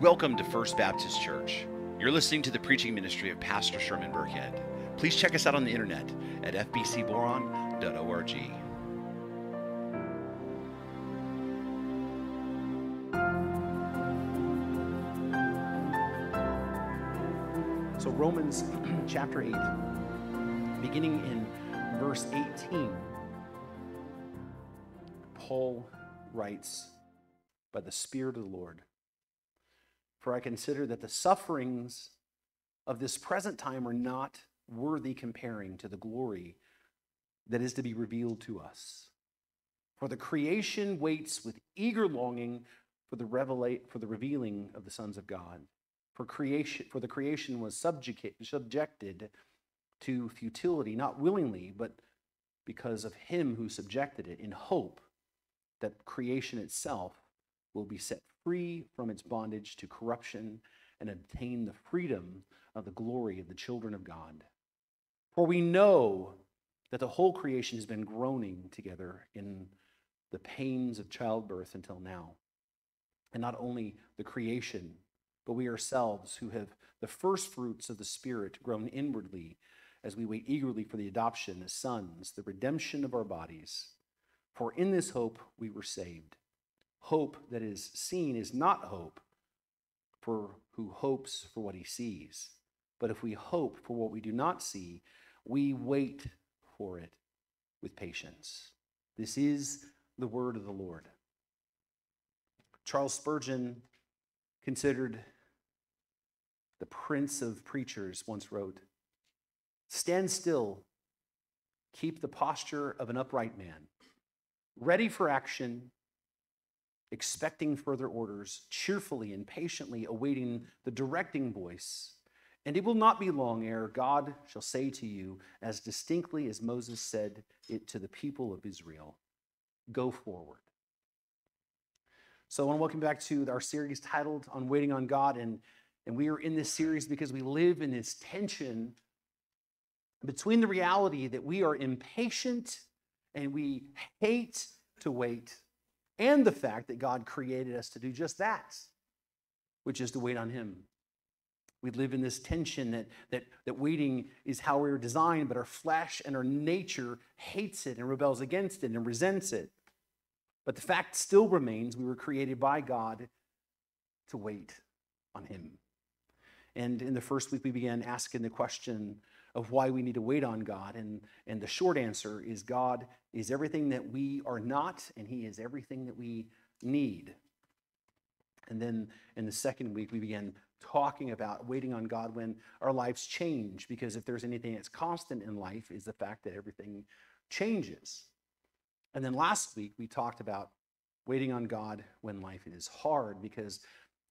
Welcome to First Baptist Church. You're listening to the preaching ministry of Pastor Sherman Burkhead. Please check us out on the internet at fbcboron.org. So, Romans chapter 8, beginning in verse 18, Paul writes, By the Spirit of the Lord, for I consider that the sufferings of this present time are not worthy comparing to the glory that is to be revealed to us. For the creation waits with eager longing for the, revelate, for the revealing of the sons of God. For creation, for the creation was subjugate, subjected to futility, not willingly, but because of him who subjected it, in hope that creation itself will be set free from its bondage to corruption and obtain the freedom of the glory of the children of God. For we know that the whole creation has been groaning together in the pains of childbirth until now. And not only the creation, but we ourselves who have the first fruits of the Spirit groan inwardly as we wait eagerly for the adoption as sons, the redemption of our bodies. For in this hope we were saved. Hope that is seen is not hope for who hopes for what he sees. But if we hope for what we do not see, we wait for it with patience. This is the word of the Lord. Charles Spurgeon, considered the prince of preachers, once wrote Stand still, keep the posture of an upright man, ready for action, expecting further orders, cheerfully and patiently awaiting the directing voice. And it will not be long ere God shall say to you, as distinctly as Moses said it to the people of Israel Go forward. So I want to welcome back to our series titled On Waiting on God. And and we are in this series because we live in this tension between the reality that we are impatient and we hate to wait, and the fact that God created us to do just that, which is to wait on Him. We live in this tension that, that, that waiting is how we are designed, but our flesh and our nature hates it and rebels against it and resents it. But the fact still remains we were created by God to wait on Him. And in the first week, we began asking the question of why we need to wait on God. And, and the short answer is God is everything that we are not, and He is everything that we need. And then in the second week, we began talking about waiting on God when our lives change, because if there's anything that's constant in life, is the fact that everything changes. And then last week, we talked about waiting on God when life is hard, because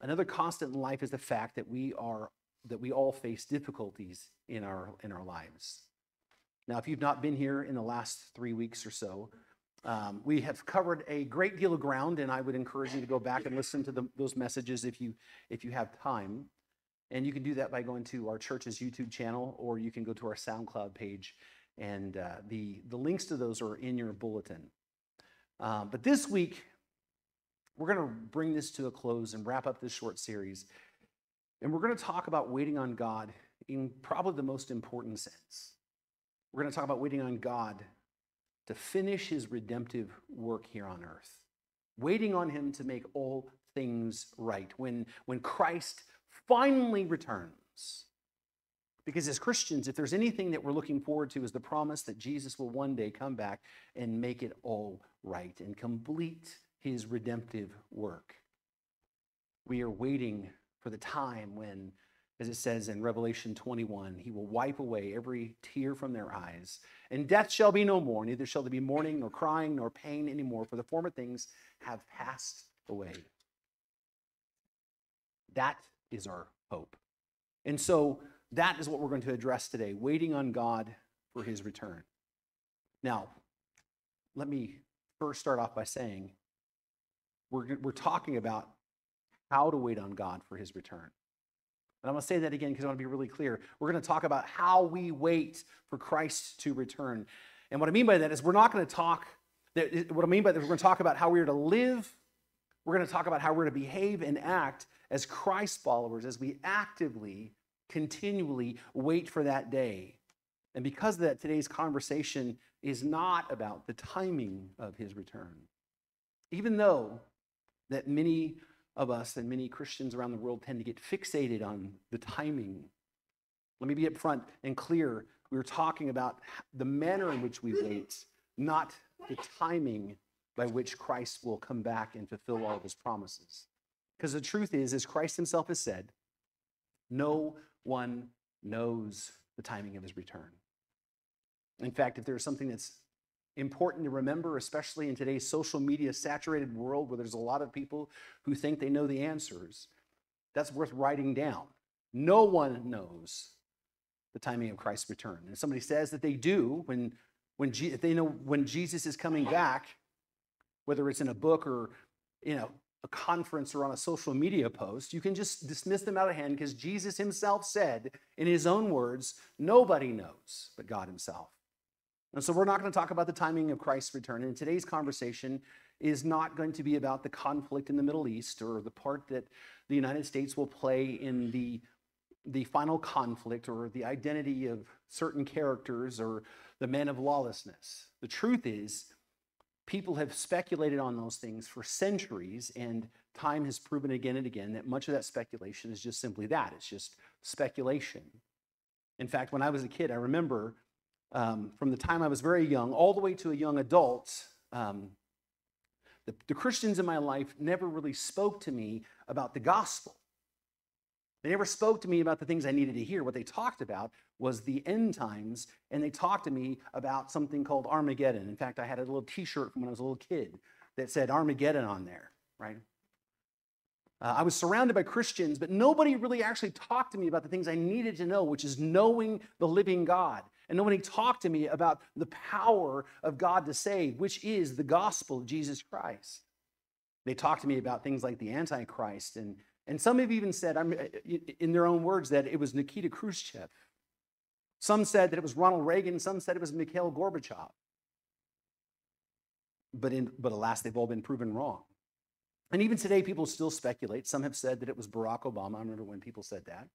another constant in life is the fact that we are that we all face difficulties in our in our lives. Now, if you've not been here in the last three weeks or so, um, we have covered a great deal of ground, and I would encourage you to go back and listen to the, those messages if you if you have time. And you can do that by going to our church's YouTube channel, or you can go to our SoundCloud page, and uh, the the links to those are in your bulletin. Um, but this week, we're going to bring this to a close and wrap up this short series and we're going to talk about waiting on God in probably the most important sense. We're going to talk about waiting on God to finish his redemptive work here on earth, waiting on him to make all things right when, when Christ finally returns. Because as Christians, if there's anything that we're looking forward to, is the promise that Jesus will one day come back and make it all right and complete his redemptive work. We are waiting for the time when, as it says in Revelation 21, he will wipe away every tear from their eyes. And death shall be no more, neither shall there be mourning, nor crying, nor pain anymore, for the former things have passed away. That is our hope. And so that is what we're going to address today waiting on God for his return. Now, let me first start off by saying we're, we're talking about how to wait on God for his return. And I'm going to say that again because I want to be really clear. We're going to talk about how we wait for Christ to return. And what I mean by that is we're not going to talk, what I mean by that is we're going to talk about how we are to live We're going to talk about how we're to behave and act as Christ followers as we actively, continually wait for that day. And because of that, today's conversation is not about the timing of his return. Even though that many of us and many Christians around the world tend to get fixated on the timing. Let me be upfront and clear. We were talking about the manner in which we wait, not the timing by which Christ will come back and fulfill all of his promises. Because the truth is, as Christ himself has said, no one knows the timing of his return. In fact, if there's something that's important to remember, especially in today's social media saturated world where there's a lot of people who think they know the answers, that's worth writing down. No one knows the timing of Christ's return. And somebody says that they do when, when they know when Jesus is coming back, whether it's in a book or you know a conference or on a social media post, you can just dismiss them out of hand because Jesus himself said in his own words, nobody knows but God himself. And so we're not going to talk about the timing of Christ's return. And today's conversation is not going to be about the conflict in the Middle East or the part that the United States will play in the, the final conflict or the identity of certain characters or the men of lawlessness. The truth is, people have speculated on those things for centuries, and time has proven again and again that much of that speculation is just simply that it's just speculation. In fact, when I was a kid, I remember um, from the time I was very young all the way to a young adult, um, the, the Christians in my life never really spoke to me about the gospel. They never spoke to me about the things I needed to hear. What they talked about was the end times, and they talked to me about something called Armageddon. In fact, I had a little t shirt from when I was a little kid that said Armageddon on there, right? Uh, I was surrounded by Christians, but nobody really actually talked to me about the things I needed to know, which is knowing the living God. And nobody talked to me about the power of God to save, which is the gospel of Jesus Christ. They talked to me about things like the Antichrist, and, and some have even said, in their own words, that it was Nikita Khrushchev. Some said that it was Ronald Reagan, some said it was Mikhail Gorbachev. But, in, but alas, they've all been proven wrong. And even today, people still speculate. Some have said that it was Barack Obama. I remember when people said that.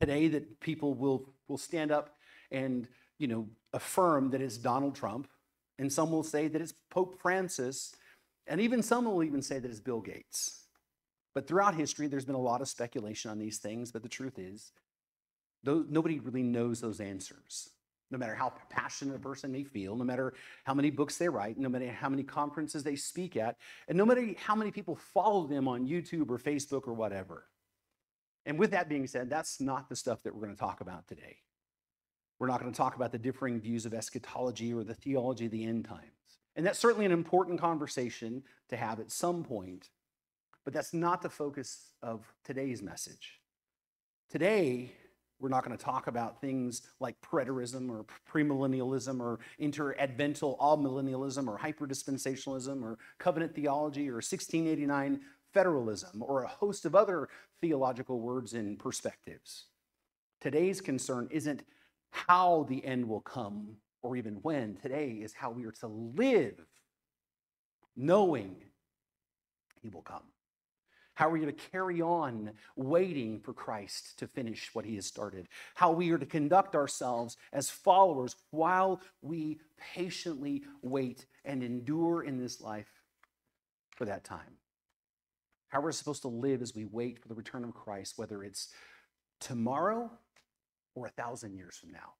Today, that people will, will stand up and you know, affirm that it's Donald Trump. And some will say that it's Pope Francis. And even some will even say that it's Bill Gates. But throughout history, there's been a lot of speculation on these things. But the truth is, nobody really knows those answers no matter how passionate a person may feel, no matter how many books they write, no matter how many conferences they speak at, and no matter how many people follow them on YouTube or Facebook or whatever. And with that being said, that's not the stuff that we're going to talk about today. We're not going to talk about the differing views of eschatology or the theology of the end times. And that's certainly an important conversation to have at some point, but that's not the focus of today's message. Today, we're not going to talk about things like preterism or premillennialism or interadvental amillennialism or hyperdispensationalism or covenant theology or 1689 federalism or a host of other theological words and perspectives. Today's concern isn't how the end will come or even when. Today is how we are to live knowing he will come. How are we to carry on waiting for Christ to finish what he has started? How we are to conduct ourselves as followers while we patiently wait and endure in this life for that time. How we're supposed to live as we wait for the return of Christ, whether it's tomorrow or a thousand years from now.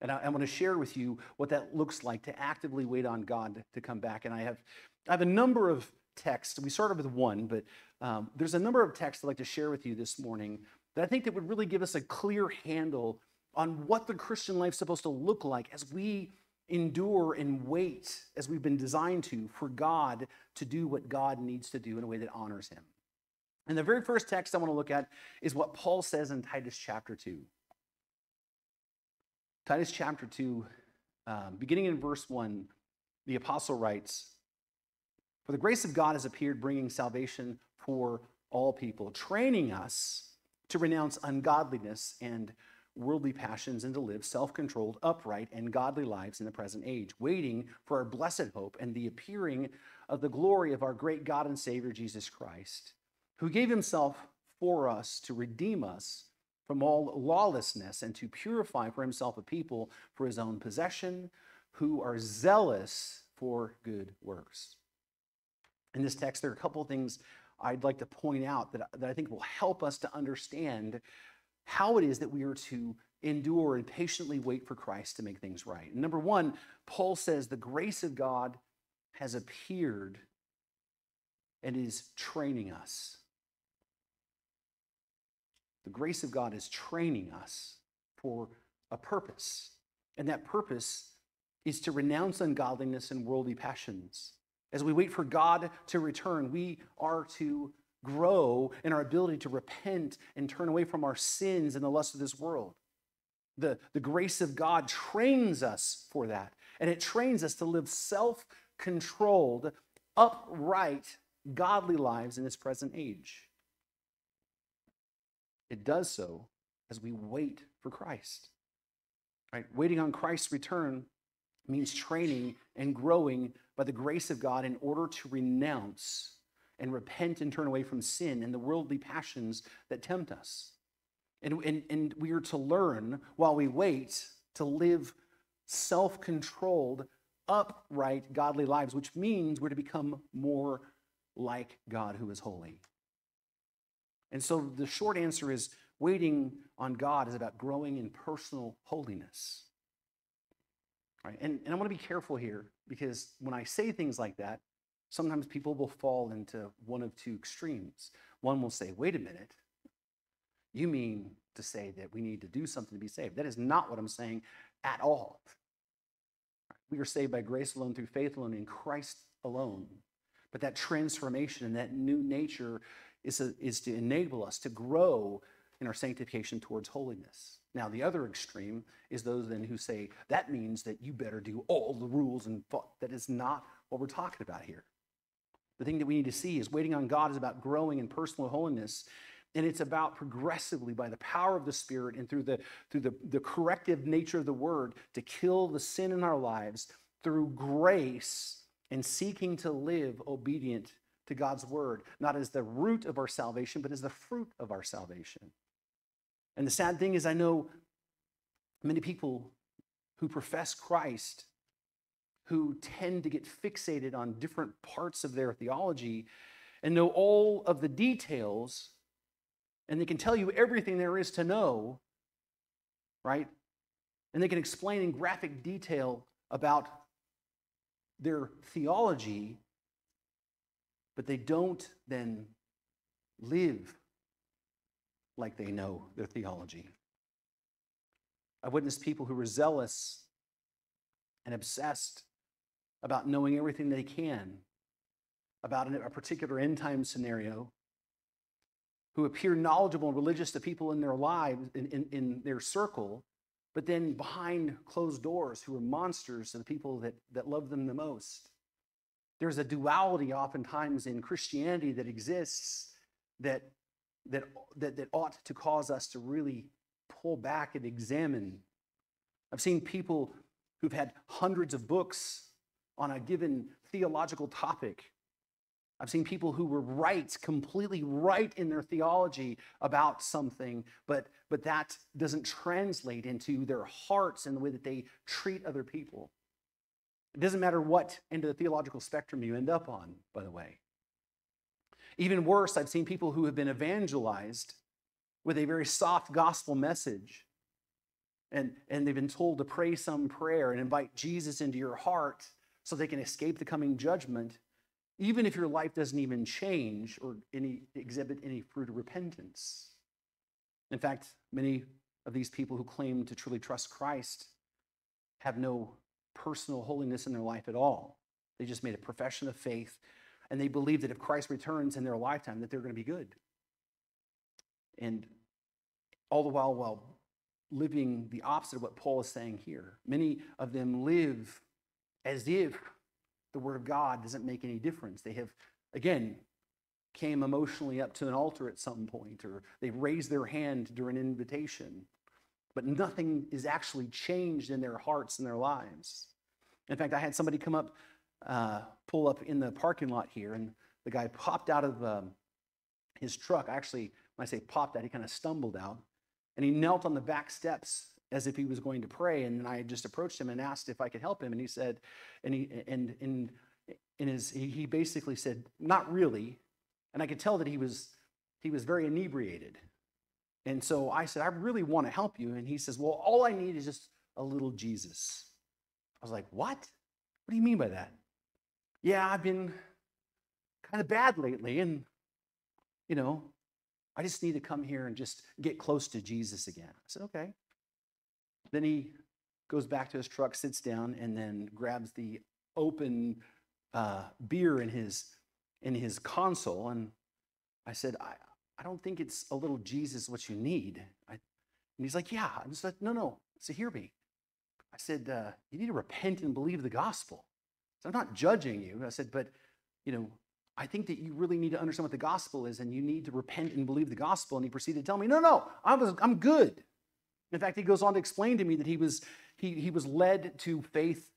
And I, want to share with you what that looks like to actively wait on God to come back. And I have, I have a number of texts. We started with one, but um, there's a number of texts I'd like to share with you this morning that I think that would really give us a clear handle on what the Christian life is supposed to look like as we endure and wait, as we've been designed to, for God to do what God needs to do in a way that honors Him. And the very first text I want to look at is what Paul says in Titus chapter 2. Titus chapter 2, um, beginning in verse 1, the apostle writes, For the grace of God has appeared, bringing salvation for all people, training us to renounce ungodliness and worldly passions and to live self controlled, upright, and godly lives in the present age, waiting for our blessed hope and the appearing of the glory of our great God and Savior Jesus Christ, who gave himself for us to redeem us from all lawlessness and to purify for himself a people for his own possession who are zealous for good works. In this text, there are a couple of things I'd like to point out that, that I think will help us to understand how it is that we are to endure and patiently wait for Christ to make things right. Number one, Paul says the grace of God has appeared and is training us. The grace of God is training us for a purpose. And that purpose is to renounce ungodliness and worldly passions. As we wait for God to return, we are to grow in our ability to repent and turn away from our sins and the lust of this world. The, the grace of God trains us for that, and it trains us to live self controlled, upright, godly lives in this present age. It does so as we wait for Christ. Right? Waiting on Christ's return means training and growing by the grace of God in order to renounce and repent and turn away from sin and the worldly passions that tempt us. And, and, and we are to learn while we wait to live self controlled, upright, godly lives, which means we're to become more like God who is holy. And so the short answer is waiting on God is about growing in personal holiness. Right? And, and I want to be careful here because when I say things like that, sometimes people will fall into one of two extremes. One will say, wait a minute, you mean to say that we need to do something to be saved. That is not what I'm saying at all. We are saved by grace alone, through faith alone, in Christ alone. But that transformation and that new nature is, a, is to enable us to grow in our sanctification towards holiness. Now, the other extreme is those then who say that means that you better do all the rules and that is not what we're talking about here. The thing that we need to see is waiting on God is about growing in personal holiness. And it's about progressively, by the power of the Spirit and through the, through the, the corrective nature of the word, to kill the sin in our lives through grace and seeking to live obedient to God's word, not as the root of our salvation, but as the fruit of our salvation. And the sad thing is, I know many people who profess Christ who tend to get fixated on different parts of their theology and know all of the details, and they can tell you everything there is to know, right? And they can explain in graphic detail about their theology, but they don't then live like they know their theology. I've witnessed people who were zealous and obsessed about knowing everything they can about a particular end time scenario, who appear knowledgeable and religious to people in their lives, in, in, in their circle, but then behind closed doors, who are monsters to the people that, that love them the most. There's a duality oftentimes in Christianity that exists that that, that, that ought to cause us to really pull back and examine. I've seen people who've had hundreds of books on a given theological topic. I've seen people who were right, completely right in their theology about something, but, but that doesn't translate into their hearts and the way that they treat other people. It doesn't matter what end of the theological spectrum you end up on, by the way. Even worse, I've seen people who have been evangelized with a very soft gospel message. And, and they've been told to pray some prayer and invite Jesus into your heart so they can escape the coming judgment, even if your life doesn't even change or any, exhibit any fruit of repentance. In fact, many of these people who claim to truly trust Christ have no personal holiness in their life at all. They just made a profession of faith and they believe that if Christ returns in their lifetime, that they're going to be good. And all the while, while living the opposite of what Paul is saying here, many of them live as if the word of God doesn't make any difference. They have, again, came emotionally up to an altar at some point, or they raised their hand during an invitation, but nothing is actually changed in their hearts and their lives. In fact, I had somebody come up, uh, pull up in the parking lot here, and the guy popped out of um, his truck. Actually, when I say popped out, he kind of stumbled out, and he knelt on the back steps as if he was going to pray. And I just approached him and asked if I could help him, and he said, and he and in in his he basically said, not really, and I could tell that he was he was very inebriated. And so I said, I really want to help you. And he says, Well, all I need is just a little Jesus. I was like, What? What do you mean by that? Yeah, I've been kind of bad lately. And, you know, I just need to come here and just get close to Jesus again. I said, Okay. Then he goes back to his truck, sits down, and then grabs the open uh, beer in his in his console. And I said, I, I don't think it's a little Jesus what you need. I, and he's like, Yeah. I said, No, no. So hear me. I said, uh, You need to repent and believe the gospel. So I'm not judging you. I said, But, you know, I think that you really need to understand what the gospel is and you need to repent and believe the gospel. And he proceeded to tell me, No, no, I was, I'm good. In fact, he goes on to explain to me that he was, he, he was led to faith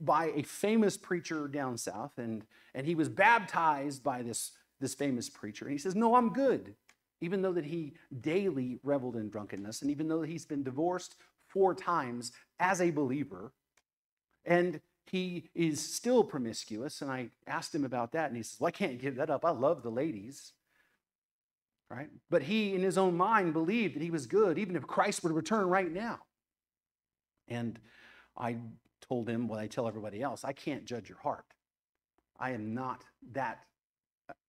by a famous preacher down south, and, and he was baptized by this this famous preacher. And he says, No, I'm good. Even though that he daily reveled in drunkenness, and even though he's been divorced four times as a believer, and he is still promiscuous. And I asked him about that, and he says, Well, I can't give that up. I love the ladies. Right? But he, in his own mind, believed that he was good, even if Christ would return right now. And I told him what I tell everybody else I can't judge your heart. I am not that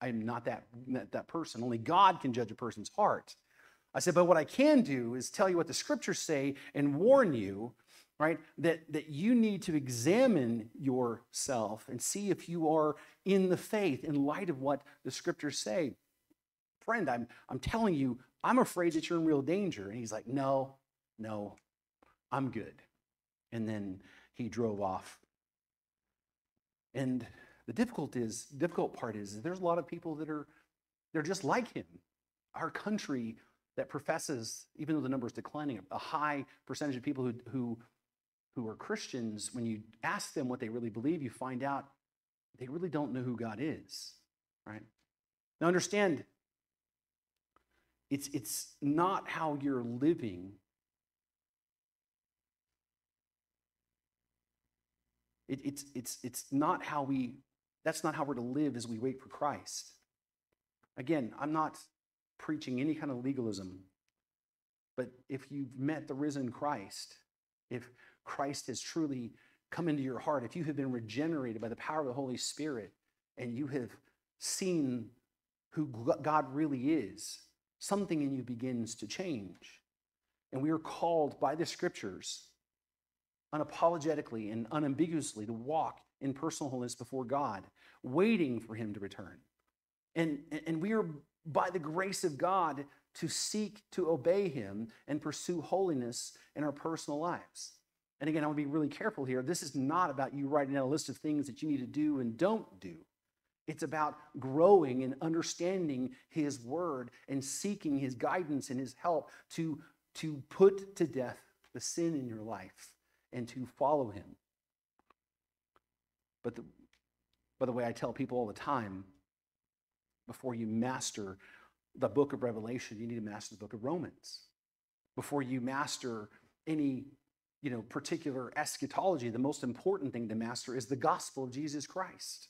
I'm not that, that person. Only God can judge a person's heart. I said, but what I can do is tell you what the scriptures say and warn you, right, that, that you need to examine yourself and see if you are in the faith in light of what the scriptures say. Friend, I'm, I'm telling you, I'm afraid that you're in real danger. And he's like, no, no, I'm good. And then he drove off. And the difficult is difficult part is, is there's a lot of people that are they're just like him. Our country that professes, even though the number is declining, a high percentage of people who who who are Christians, when you ask them what they really believe, you find out they really don't know who God is. Right? Now understand it's it's not how you're living It, it's, it's, it's not how we that's not how we're to live as we wait for Christ. Again, I'm not preaching any kind of legalism, but if you've met the risen Christ, if Christ has truly come into your heart, if you have been regenerated by the power of the Holy Spirit, and you have seen who God really is, something in you begins to change. And we are called by the scriptures unapologetically and unambiguously to walk in personal holiness before God, waiting for Him to return. And, and we are, by the grace of God, to seek to obey Him and pursue holiness in our personal lives. And again, I want to be really careful here. This is not about you writing out a list of things that you need to do and don't do. It's about growing and understanding His Word and seeking His guidance and His help to, to put to death the sin in your life and to follow Him. But the, by the way, I tell people all the time before you master the book of Revelation, you need to master the book of Romans. Before you master any you know, particular eschatology, the most important thing to master is the gospel of Jesus Christ.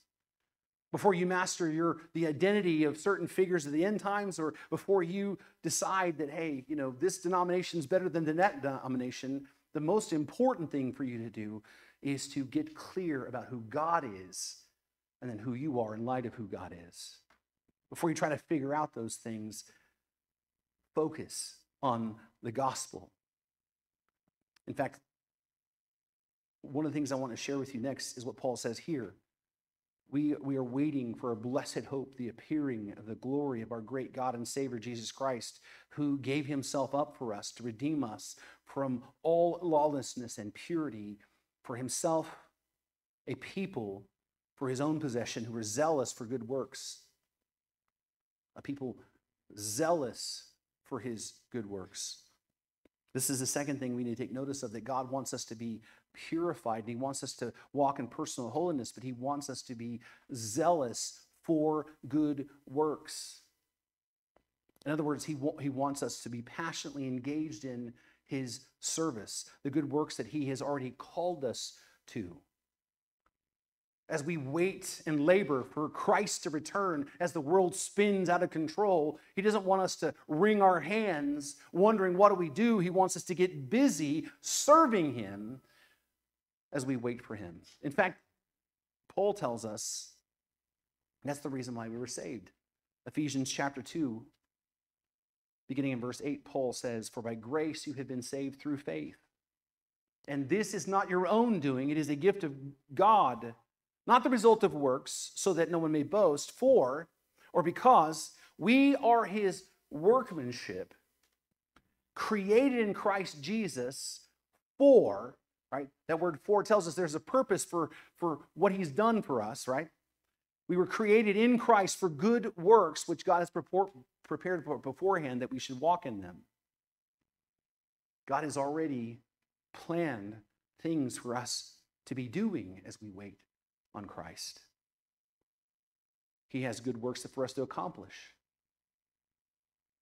Before you master your the identity of certain figures of the end times, or before you decide that, hey, you know, this denomination is better than the that denomination, the most important thing for you to do is to get clear about who God is and then who you are in light of who God is. Before you try to figure out those things, focus on the gospel. In fact, one of the things I want to share with you next is what Paul says here. We, we are waiting for a blessed hope, the appearing of the glory of our great God and Savior Jesus Christ, who gave himself up for us to redeem us from all lawlessness and purity for himself a people for his own possession who were zealous for good works. A people zealous for his good works. This is the second thing we need to take notice of that God wants us to be purified and He wants us to walk in personal holiness, but He wants us to be zealous for good works. In other words, he, he wants us to be passionately engaged in his service, the good works that he has already called us to. As we wait and labor for Christ to return, as the world spins out of control, he doesn't want us to wring our hands wondering, what do we do? He wants us to get busy serving him as we wait for him. In fact, Paul tells us that's the reason why we were saved. Ephesians chapter 2, beginning in verse 8, Paul says, For by grace you have been saved through faith. And this is not your own doing, it is a gift of God, not the result of works, so that no one may boast. For, or because, we are his workmanship, created in Christ Jesus for, right? That word for tells us there's a purpose for, for what he's done for us, right? We were created in Christ for good works, which God has prepared beforehand that we should walk in them. God has already planned things for us to be doing as we wait on Christ. He has good works for us to accomplish.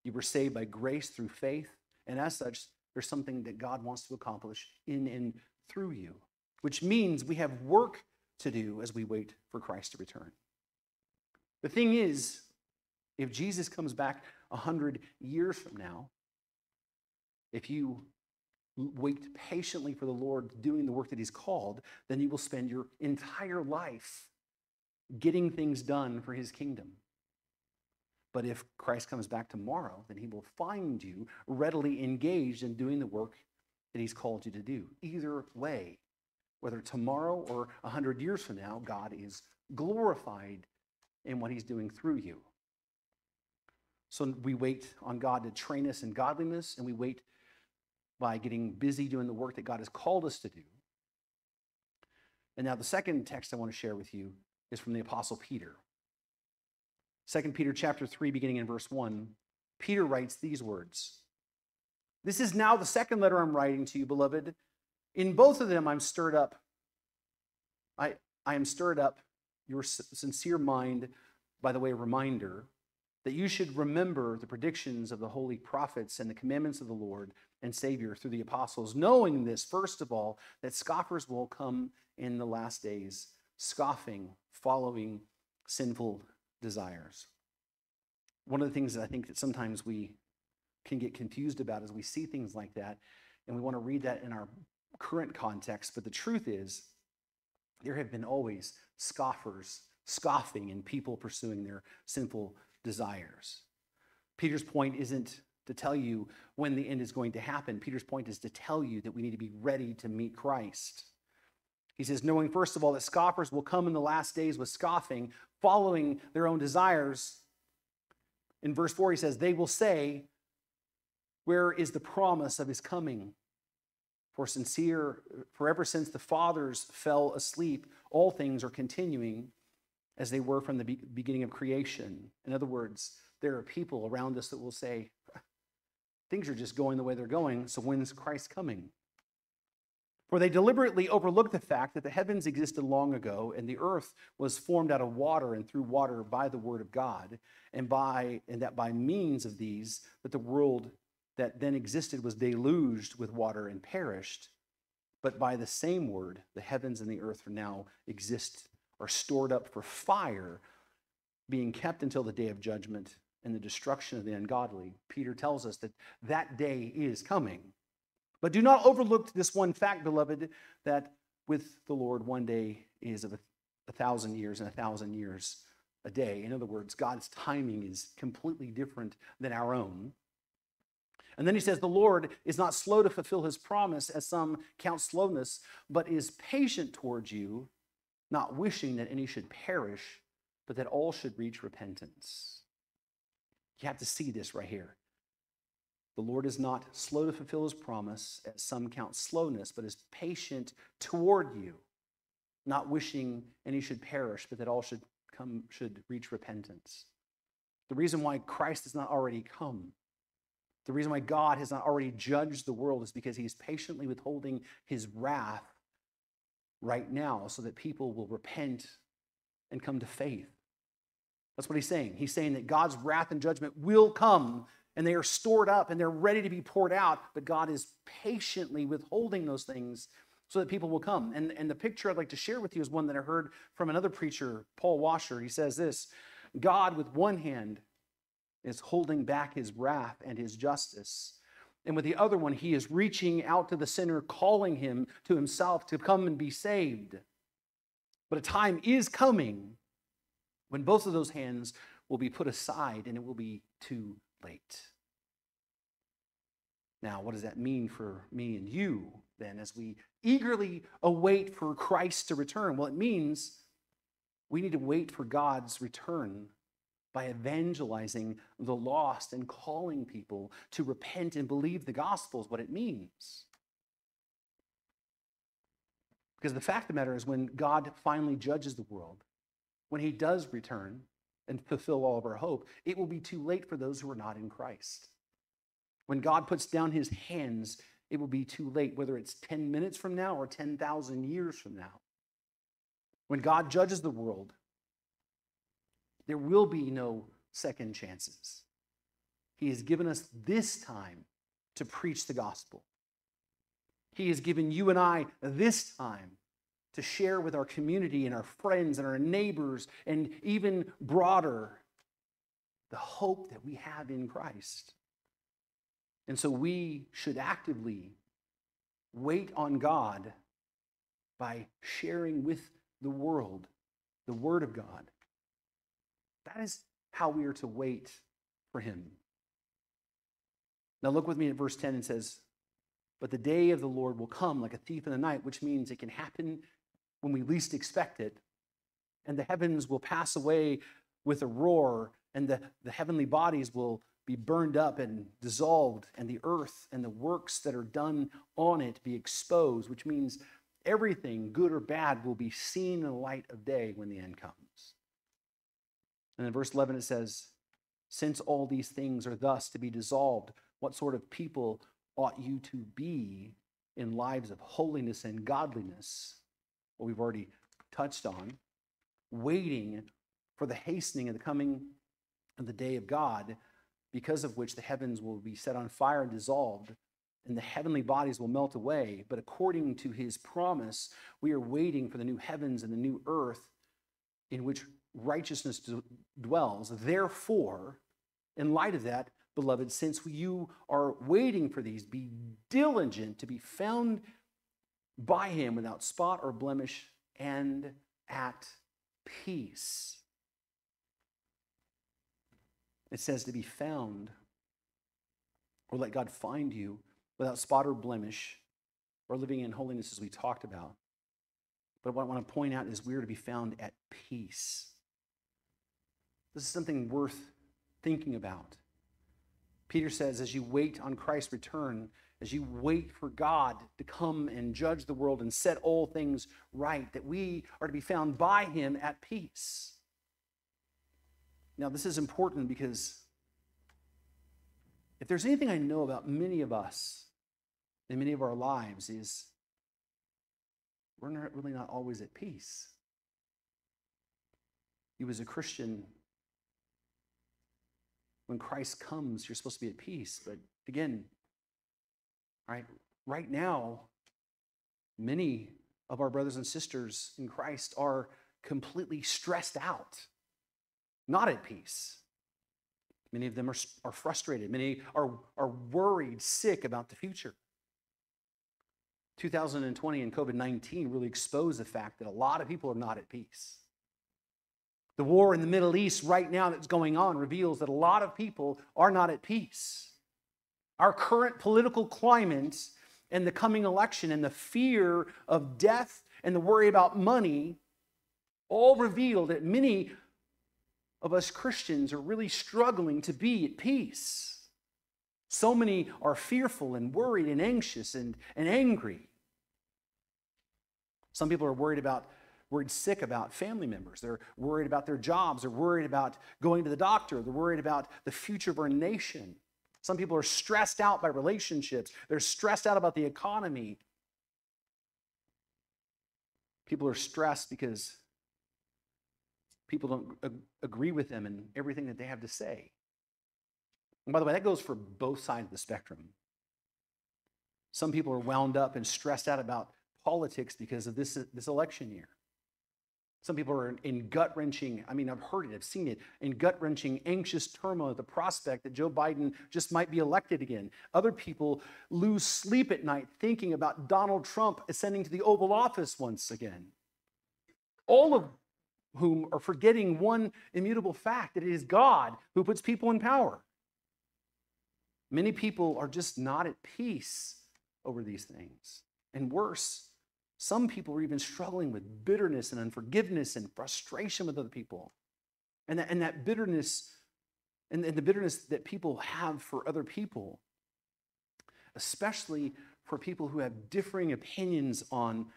You were saved by grace through faith, and as such, there's something that God wants to accomplish in and through you, which means we have work to do as we wait for Christ to return. The thing is, if Jesus comes back a hundred years from now, if you wait patiently for the Lord doing the work that He's called, then you will spend your entire life getting things done for His kingdom. But if Christ comes back tomorrow, then He will find you readily engaged in doing the work that He's called you to do. Either way, whether tomorrow or a hundred years from now, God is glorified in what he's doing through you. So we wait on God to train us in godliness, and we wait by getting busy doing the work that God has called us to do. And now the second text I want to share with you is from the apostle Peter. 2 Peter chapter 3 beginning in verse 1, Peter writes these words. This is now the second letter I'm writing to you, beloved. In both of them I'm stirred up. I, I am stirred up your sincere mind by the way reminder that you should remember the predictions of the holy prophets and the commandments of the Lord and Savior through the apostles, knowing this, first of all, that scoffers will come in the last days, scoffing, following sinful desires. One of the things that I think that sometimes we can get confused about is we see things like that and we want to read that in our current context, but the truth is, there have been always scoffers, scoffing, and people pursuing their sinful desires. Peter's point isn't to tell you when the end is going to happen. Peter's point is to tell you that we need to be ready to meet Christ. He says, knowing first of all that scoffers will come in the last days with scoffing, following their own desires. In verse 4, he says, They will say, Where is the promise of his coming? For sincere, for ever since the fathers fell asleep, all things are continuing as they were from the beginning of creation. In other words, there are people around us that will say, things are just going the way they're going, so when's Christ coming? For they deliberately overlook the fact that the heavens existed long ago and the earth was formed out of water and through water by the word of God, and by and that by means of these that the world that then existed was deluged with water and perished. But by the same word, the heavens and the earth now exist, are stored up for fire, being kept until the day of judgment and the destruction of the ungodly. Peter tells us that that day is coming. But do not overlook this one fact, beloved, that with the Lord, one day is of a, a thousand years, and a thousand years a day. In other words, God's timing is completely different than our own. And then he says, The Lord is not slow to fulfill his promise, as some count slowness, but is patient towards you, not wishing that any should perish, but that all should reach repentance. You have to see this right here. The Lord is not slow to fulfill his promise, as some count slowness, but is patient toward you, not wishing any should perish, but that all should come should reach repentance. The reason why Christ has not already come The reason why God has not already judged the world is because he's patiently withholding his wrath right now so that people will repent and come to faith. That's what he's saying. He's saying that God's wrath and judgment will come and they are stored up and they're ready to be poured out, but God is patiently withholding those things so that people will come. And, and the picture I'd like to share with you is one that I heard from another preacher, Paul Washer. He says this God, with one hand, is holding back his wrath and his justice. And with the other one, he is reaching out to the sinner, calling him to himself to come and be saved. But a time is coming when both of those hands will be put aside and it will be too late. Now, what does that mean for me and you then as we eagerly await for Christ to return? Well, it means we need to wait for God's return by evangelizing the lost and calling people to repent and believe the gospel is what it means. Because the fact of the matter is, when God finally judges the world, when he does return and fulfill all of our hope, it will be too late for those who are not in Christ. When God puts down his hands, it will be too late, whether it's 10 minutes from now or 10,000 years from now. When God judges the world, there will be no second chances. He has given us this time to preach the gospel. He has given you and I this time to share with our community and our friends and our neighbors and even broader the hope that we have in Christ. And so we should actively wait on God by sharing with the world the Word of God that is how we are to wait for him. Now, look with me at verse 10 and says, But the day of the Lord will come like a thief in the night, which means it can happen when we least expect it. And the heavens will pass away with a roar, and the, the heavenly bodies will be burned up and dissolved, and the earth and the works that are done on it be exposed, which means everything, good or bad, will be seen in the light of day when the end comes. And in verse 11 it says, Since all these things are thus to be dissolved, what sort of people ought you to be in lives of holiness and godliness? What we've already touched on, waiting for the hastening of the coming of the day of God, because of which the heavens will be set on fire and dissolved, and the heavenly bodies will melt away. But according to his promise, we are waiting for the new heavens and the new earth in which righteousness dwells. Therefore, in light of that, beloved, since you are waiting for these, be diligent to be found by him without spot or blemish and at peace. It says to be found, or let God find you without spot or blemish, or living in holiness as we talked about. But what I want to point out is we are to be found at peace. This is something worth thinking about. Peter says, as you wait on Christ's return, as you wait for God to come and judge the world and set all things right, that we are to be found by him at peace. Now, this is important because if there's anything I know about many of us in many of our lives is we're not, really not always at peace. You as a Christian when Christ comes, you're supposed to be at peace. But again, right, right now, many of our brothers and sisters in Christ are completely stressed out, not at peace. Many of them are, are frustrated. Many are, are worried, sick about the future. 2020 and COVID 19 really exposed the fact that a lot of people are not at peace. The war in the Middle East right now that's going on reveals that a lot of people are not at peace. Our current political climate and the coming election and the fear of death and the worry about money all reveal that many of us Christians are really struggling to be at peace. So many are fearful and worried and anxious and, and angry. Some people are worried about worried sick about family members. They're worried about their jobs. They're worried about going to the doctor. They're worried about the future of our nation. Some people are stressed out by relationships. They're stressed out about the economy. People are stressed because people don't ag- agree with them in everything that they have to say. And by the way, that goes for both sides of the spectrum. Some people are wound up and stressed out about politics because of this, this election year. Some people are in gut wrenching, I mean, I've heard it, I've seen it, in gut wrenching, anxious turmoil at the prospect that Joe Biden just might be elected again. Other people lose sleep at night thinking about Donald Trump ascending to the Oval Office once again. All of whom are forgetting one immutable fact that it is God who puts people in power. Many people are just not at peace over these things. And worse, some people are even struggling with bitterness and unforgiveness and frustration with other people. And that, and that bitterness and, and the bitterness that people have for other people, especially for people who have differing opinions on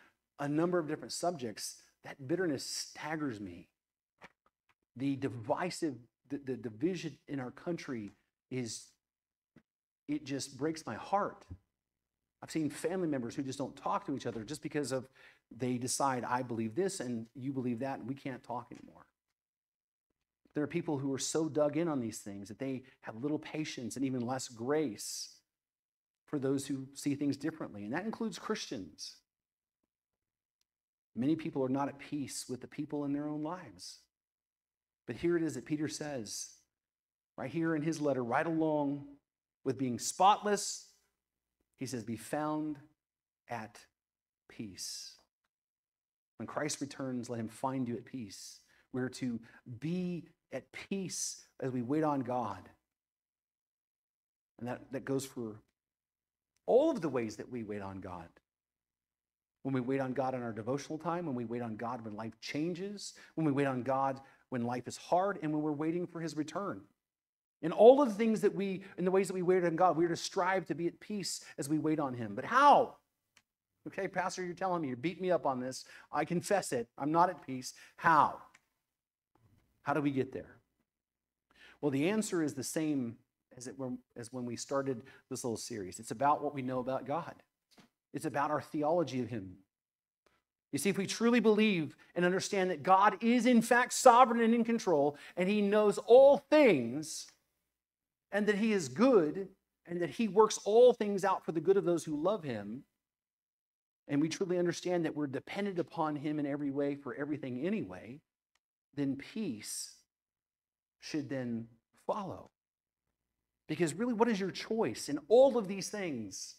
a number of different subjects, that bitterness staggers me. The divisive, the, the division in our country is, it just breaks my heart. I've seen family members who just don't talk to each other just because of they decide I believe this and you believe that and we can't talk anymore. There are people who are so dug in on these things that they have little patience and even less grace for those who see things differently, and that includes Christians. Many people are not at peace with the people in their own lives. But here it is that Peter says, right here in his letter, right along with being spotless, he says, Be found at peace. When Christ returns, let him find you at peace. We're to be at peace as we wait on God. And that, that goes for all of the ways that we wait on God. When we wait on God in our devotional time, when we wait on God when life changes, when we wait on God when life is hard, and when we're waiting for his return. In all of the things that we, in the ways that we wait on God, we're to strive to be at peace as we wait on Him. But how? Okay, Pastor, you're telling me, you beat me up on this. I confess it. I'm not at peace. How? How do we get there? Well, the answer is the same as, it, as when we started this little series. It's about what we know about God, it's about our theology of Him. You see, if we truly believe and understand that God is in fact sovereign and in control, and He knows all things, and that he is good and that he works all things out for the good of those who love him, and we truly understand that we're dependent upon him in every way for everything anyway, then peace should then follow. Because really, what is your choice in all of these things?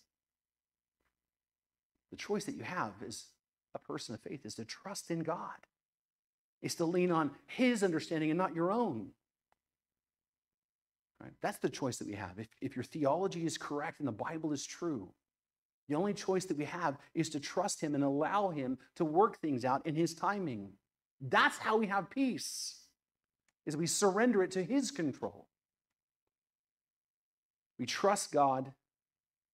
The choice that you have as a person of faith is to trust in God, is to lean on his understanding and not your own. Right? That's the choice that we have. If, if your theology is correct and the Bible is true, the only choice that we have is to trust Him and allow Him to work things out in His timing. That's how we have peace, is we surrender it to His control. We trust God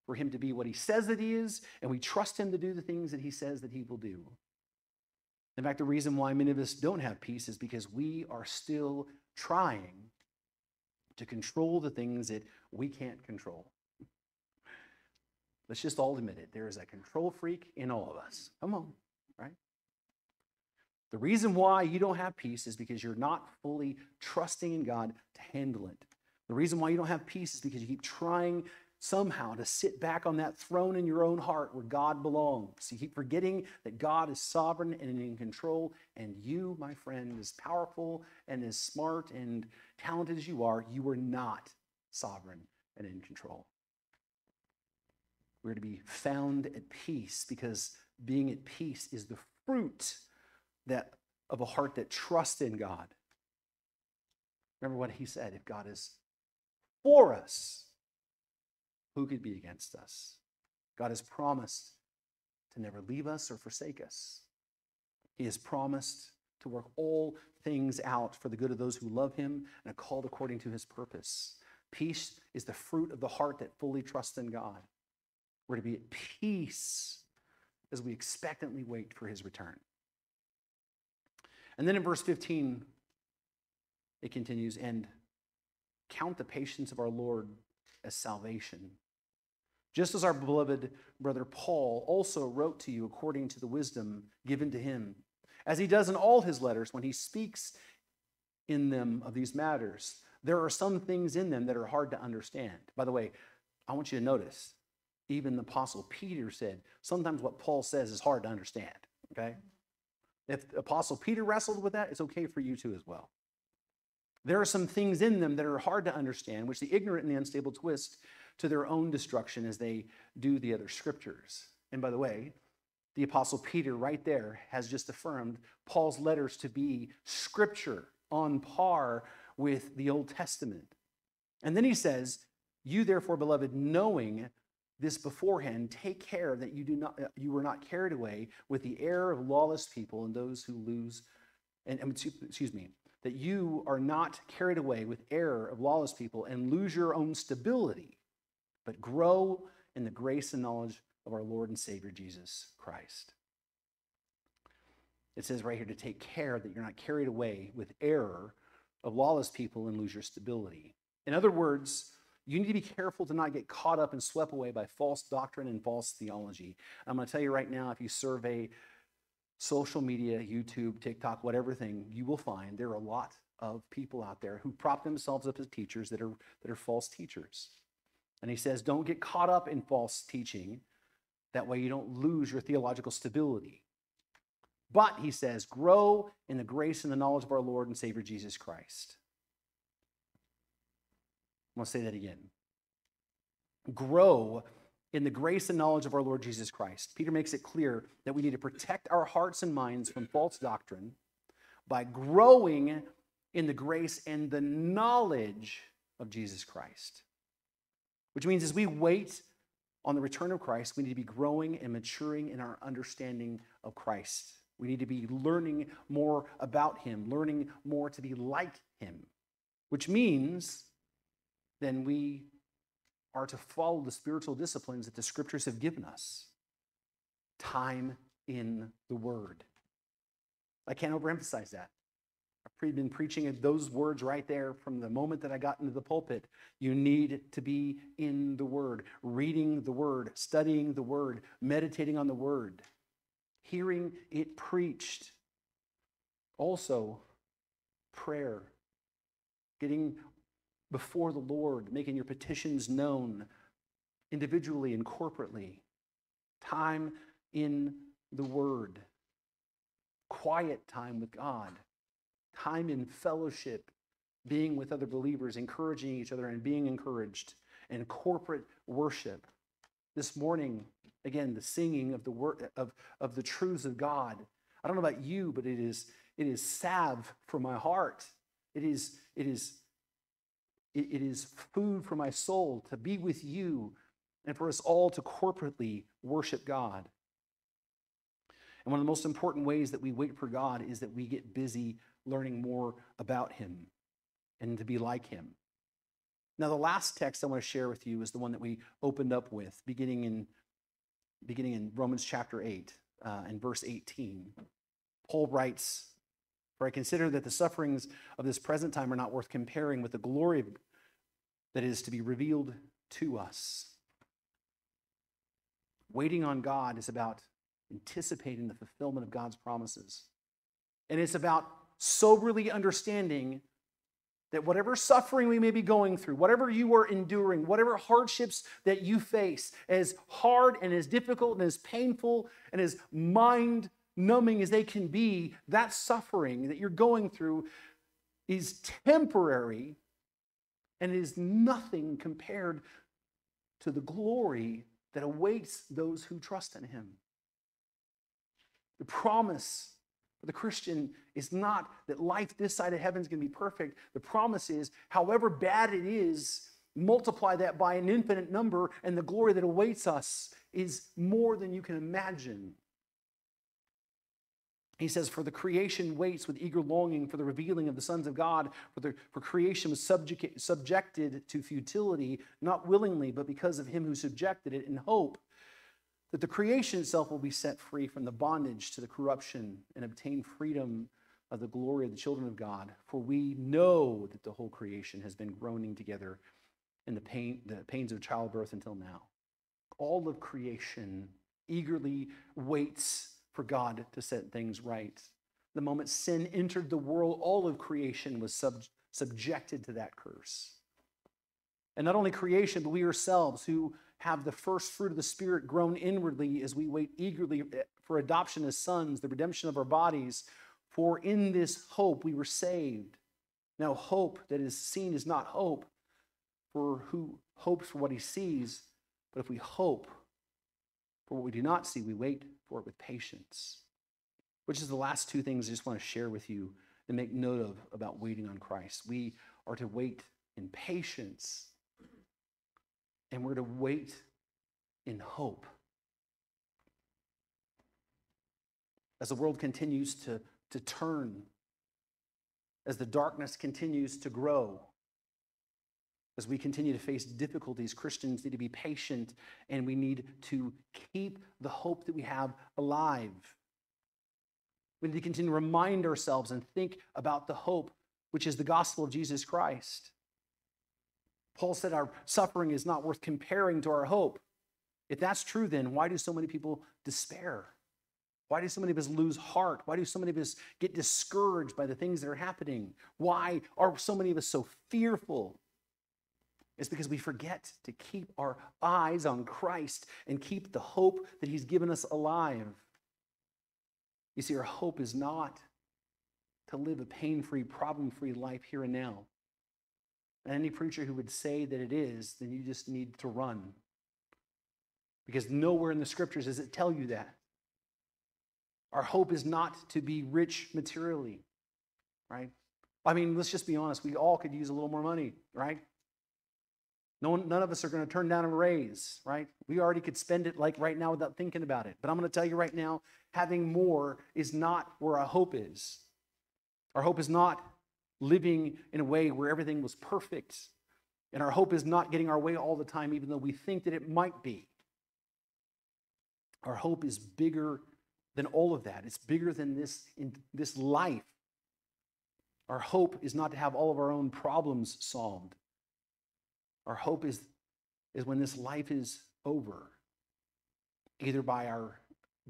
for Him to be what He says that He is, and we trust Him to do the things that He says that He will do. In fact, the reason why many of us don't have peace is because we are still trying to control the things that we can't control. Let's just all admit it. There is a control freak in all of us. Come on, right? The reason why you don't have peace is because you're not fully trusting in God to handle it. The reason why you don't have peace is because you keep trying somehow to sit back on that throne in your own heart where God belongs. You keep forgetting that God is sovereign and in control, and you, my friend, as powerful and as smart and talented as you are, you are not sovereign and in control. We're to be found at peace because being at peace is the fruit that of a heart that trusts in God. Remember what he said if God is for us, who could be against us? God has promised to never leave us or forsake us. He has promised to work all things out for the good of those who love him and are called according to his purpose. Peace is the fruit of the heart that fully trusts in God. We're to be at peace as we expectantly wait for his return. And then in verse 15, it continues, and count the patience of our Lord as salvation. Just as our beloved brother Paul also wrote to you according to the wisdom given to him, as he does in all his letters when he speaks in them of these matters. There are some things in them that are hard to understand. By the way, I want you to notice, even the Apostle Peter said, sometimes what Paul says is hard to understand, okay? If Apostle Peter wrestled with that, it's okay for you too as well. There are some things in them that are hard to understand, which the ignorant and the unstable twist to their own destruction as they do the other scriptures. And by the way, the Apostle Peter, right there, has just affirmed Paul's letters to be scripture on par with the Old Testament. And then he says, You therefore, beloved, knowing this beforehand, take care that you do not uh, you were not carried away with the error of lawless people and those who lose, and excuse me, that you are not carried away with error of lawless people and lose your own stability, but grow in the grace and knowledge of our Lord and Savior Jesus Christ. It says right here to take care that you're not carried away with error of lawless people and lose your stability. In other words, you need to be careful to not get caught up and swept away by false doctrine and false theology. I'm going to tell you right now if you survey social media, YouTube, TikTok, whatever thing, you will find there are a lot of people out there who prop themselves up as teachers that are, that are false teachers. And he says, don't get caught up in false teaching. That way you don't lose your theological stability. But, he says, grow in the grace and the knowledge of our Lord and Savior Jesus Christ. I'm going to say that again. Grow in the grace and knowledge of our Lord Jesus Christ. Peter makes it clear that we need to protect our hearts and minds from false doctrine by growing in the grace and the knowledge of Jesus Christ. Which means as we wait on the return of Christ, we need to be growing and maturing in our understanding of Christ. We need to be learning more about him, learning more to be like him, which means then we are to follow the spiritual disciplines that the scriptures have given us. Time in the Word. I can't overemphasize that. I've been preaching those words right there from the moment that I got into the pulpit. You need to be in the Word, reading the Word, studying the Word, meditating on the Word hearing it preached. Also, prayer, getting before the Lord, making your petitions known individually and corporately. Time in the Word, quiet time with God, time in fellowship, being with other believers, encouraging each other and being encouraged, and corporate worship. This morning, Again, the singing of the word of, of the truths of God. I don't know about you, but it is it is salve for my heart. It is it is it, it is food for my soul to be with you and for us all to corporately worship God. And one of the most important ways that we wait for God is that we get busy learning more about Him and to be like Him. Now, the last text I want to share with you is the one that we opened up with, beginning in beginning in Romans chapter 8 uh, and verse 18. Paul writes, For I consider that the sufferings of this present time are not worth comparing with the glory that is to be revealed to us. Waiting on God is about anticipating the fulfillment of God's promises. And it's about soberly understanding that whatever suffering we may be going through, whatever you are enduring, whatever hardships that you face, as hard and as difficult and as painful and as mind numbing as they can be, that suffering that you're going through is temporary and is nothing compared to the glory that awaits those who trust in Him. The promise the Christian is not that life this side of heaven is going to be perfect. The promise is, however bad it is, multiply that by an infinite number, and the glory that awaits us is more than you can imagine. He says, For the creation waits with eager longing for the revealing of the sons of God. For, the, for creation was subject, subjected to futility, not willingly, but because of him who subjected it in hope that the creation itself will be set free from the bondage to the corruption and obtain freedom of the glory of the children of God. For we know that the whole creation has been groaning together in the pain, the pains of childbirth until now. All of creation eagerly waits for God to set things right. The moment sin entered the world, all of creation was sub- subjected to that curse. And not only creation, but we ourselves who have the first fruit of the Spirit groan inwardly as we wait eagerly eh, for adoption as sons, the redemption of our bodies. For in this hope we were saved. Now, hope that is seen is not hope, for who hopes for what he sees, but if we hope for what we do not see, we wait for it with patience. Which is the last two things I just want to share with you and make note of about waiting on Christ. We are to wait in patience, and we're to wait in hope. As the world continues to, to turn, as the darkness continues to grow, as we continue to face difficulties, Christians need to be patient and we need to keep the hope that we have alive. We need to continue to remind ourselves and think about the hope, which is the gospel of Jesus Christ. Paul said our suffering is not worth comparing to our hope. If that's true, then why do so many people despair? Why do so many of us lose heart? Why do so many of us get discouraged by the things that are happening? Why are so many of us so fearful? It's because we forget to keep our eyes on Christ and keep the hope that He's given us alive. You see, our hope is not to live a pain free, problem free life here and now. And any preacher who would say that it is, then you just need to run. Because nowhere in the scriptures does it tell you that. Our hope is not to be rich materially, right? I mean, let's just be honest. We all could use a little more money, right? No one, none of us are going to turn down a raise, right? We already could spend it like right now without thinking about it. But I'm going to tell you right now, having more is not where our hope is. Our hope is not living in a way where everything was perfect. And our hope is not getting our way all the time, even though we think that it might be. Our hope is bigger than all of that. It's bigger than this in this life. Our hope is not to have all of our own problems solved. Our hope is, is when this life is over, either by our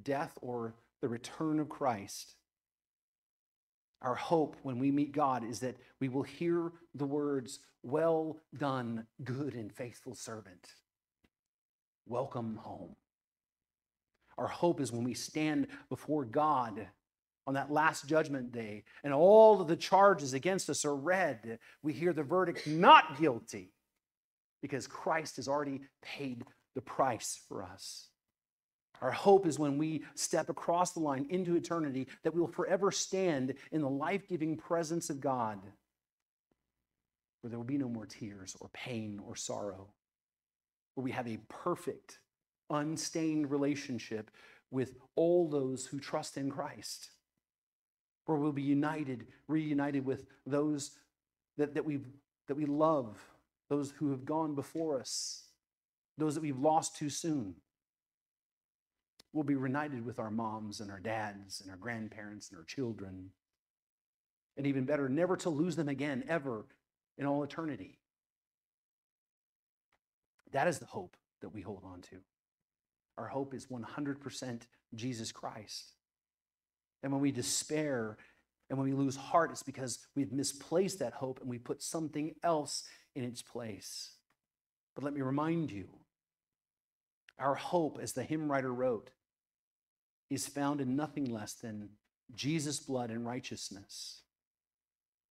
death or the return of Christ. Our hope when we meet God is that we will hear the words, Well done, good and faithful servant. Welcome home. Our hope is when we stand before God on that last judgment day and all of the charges against us are read, we hear the verdict, not guilty because Christ has already paid the price for us. Our hope is when we step across the line into eternity that we will forever stand in the life giving presence of God, where there will be no more tears or pain or sorrow, where we have a perfect, unstained relationship with all those who trust in Christ, where we'll be united, reunited with those that, that, we that we love those who have gone before us, those that we've lost too soon. We'll be reunited with our moms and our dads and our grandparents and our children. And even better, never to lose them again, ever in all eternity. That is the hope that we hold on to. Our hope is 100% Jesus Christ. And when we despair and when we lose heart, it's because we've misplaced that hope and we put something else in its place. But let me remind you our hope, as the hymn writer wrote, is found in nothing less than Jesus' blood and righteousness.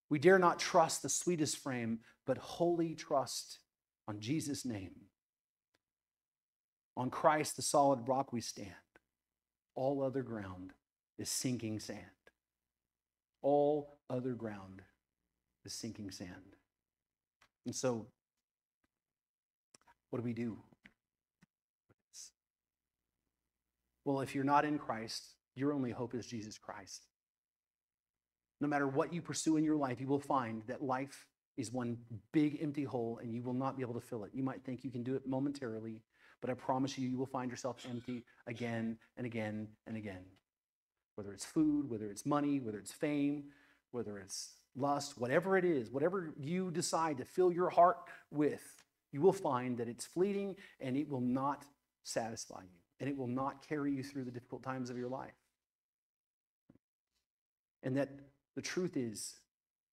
We dare not trust the sweetest frame, but wholly trust on Jesus' name. On Christ, the solid rock, we stand. All other ground is sinking sand. All other ground is sinking sand. And so, what do we do? Well, if you're not in Christ, your only hope is Jesus Christ. No matter what you pursue in your life, you will find that life is one big empty hole and you will not be able to fill it. You might think you can do it momentarily, but I promise you, you will find yourself empty again and again and again. Whether it's food, whether it's money, whether it's fame, whether it's lust, whatever it is, whatever you decide to fill your heart with, you will find that it's fleeting and it will not satisfy you and it will not carry you through the difficult times of your life. And that the truth is,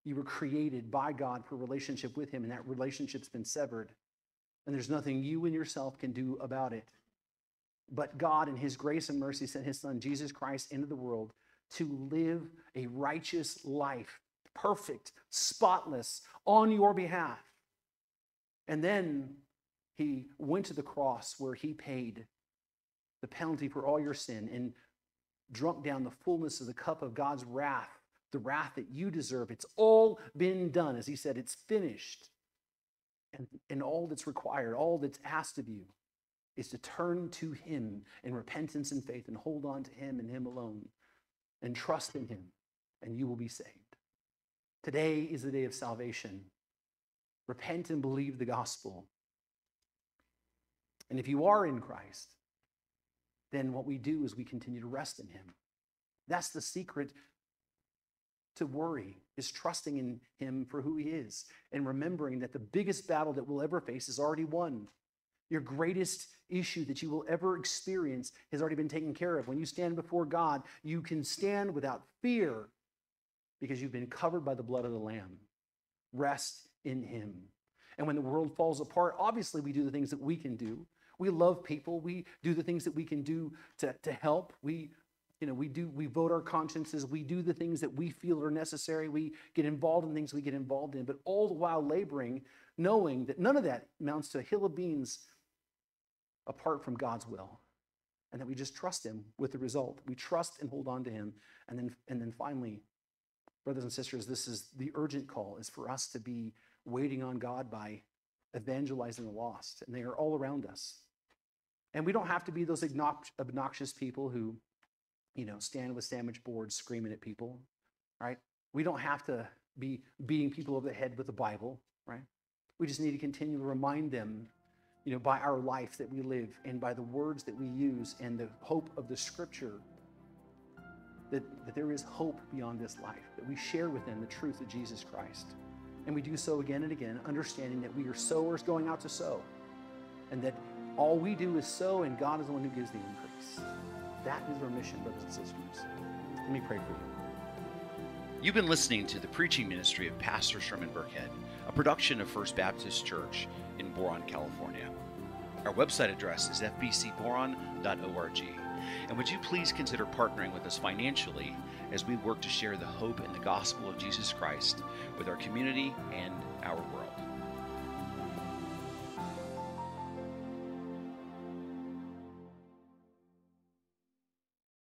you were created by God for relationship with Him, and that relationship's been severed. And there's nothing you and yourself can do about it. But God, in His grace and mercy, sent His Son, Jesus Christ, into the world to live a righteous life, perfect, spotless, on your behalf. And then He went to the cross where He paid the penalty for all your sin and drunk down the fullness of the cup of God's wrath, the wrath that you deserve. It's all been done. As He said, it's finished. And, and all that's required, all that's asked of you, is to turn to Him in repentance and faith and hold on to Him and Him alone and trust in Him, and you will be saved. Today is the day of salvation. Repent and believe the gospel. And if you are in Christ, then what we do is we continue to rest in Him. That's the secret to worry, is trusting in Him for who He is and remembering that the biggest battle that we'll ever face is already won. Your greatest issue that you will ever experience has already been taken care of. When you stand before God, you can stand without fear because you've been covered by the blood of the Lamb. Rest in Him. And when the world falls apart, obviously we do the things that we can do. We love people. We do the things that we can do to, to help. We, you know, we do, we vote our consciences. We do the things that we feel are necessary. We get involved in things we get involved in, but all the while laboring, knowing that none of that amounts to a hill of beans apart from God's will. And that we just trust him with the result. We trust and hold on to him. And then, and then finally, brothers and sisters, this is the urgent call is for us to be waiting on God by evangelizing the lost. And they are all around us. And we don't have to be those obnoxious people who, you know, stand with sandwich boards screaming at people, right? We don't have to be beating people over the head with the Bible, right? We just need to continue to remind them, you know, by our life that we live and by the words that we use and the hope of the scripture that, that there is hope beyond this life, that we share with them the truth of Jesus Christ. And we do so again and again, understanding that we are sowers going out to sow and that all we do is sow, and God is the one who gives the increase. That is our mission, brothers and sisters. Let me pray for you. You've been listening to the preaching ministry of Pastor Sherman Burkhead, a production of First Baptist Church in Boron, California. Our website address is fbcboron.org. And would you please consider partnering with us financially as we work to share the hope and the gospel of Jesus Christ with our community and our world?